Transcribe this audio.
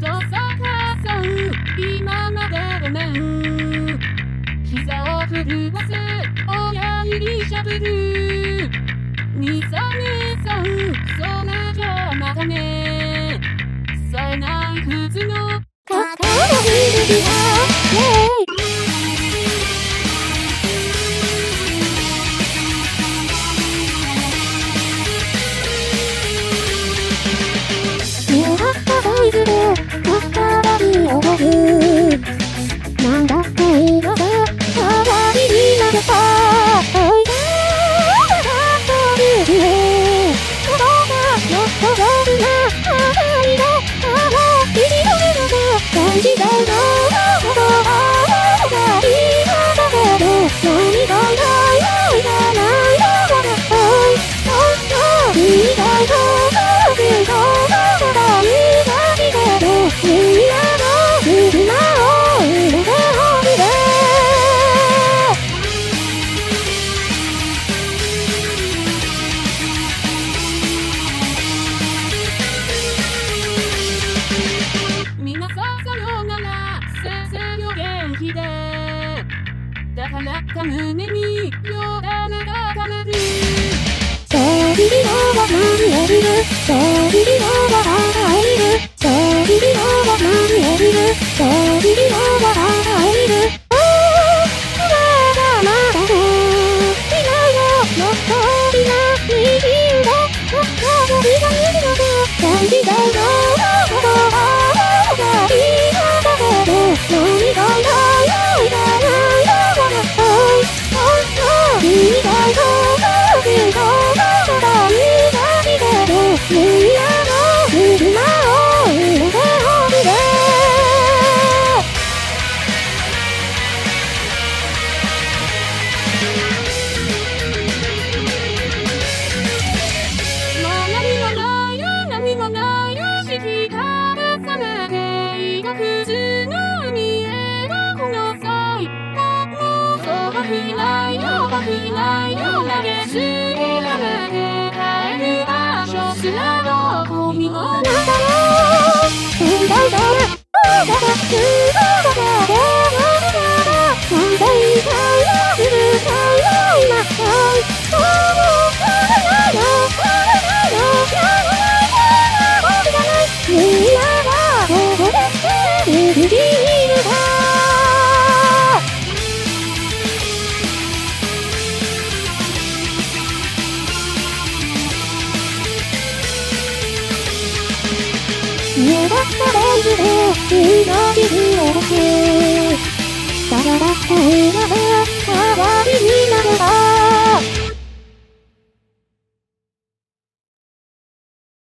と逆さう今までごめん。膝を震わす親指しゃぶるにさにさんそれじゃまたね冴えない靴の。心震るは、がよっとるな、よ元気でだからか胸によだれがためるそうビビのは何える。そうビビのは払える。そうビビのは何える。そうビビのは払える。おーまだまだの未来をもっと大きな右腕もっと伸びがいるので感じたい大がく大がでもならなんでいたいのする君の傷を受け。したら学校や